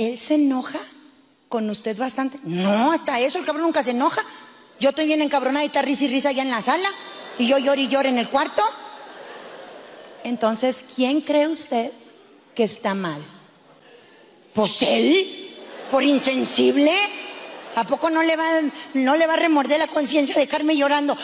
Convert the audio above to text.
¿Él se enoja con usted bastante? No, hasta eso, el cabrón nunca se enoja. Yo estoy bien encabronada y está risa y risa allá en la sala. Y yo lloro y lloro en el cuarto. Entonces, ¿quién cree usted que está mal? Pues él, por insensible. ¿A poco no le va, no le va a remorder la conciencia dejarme llorando?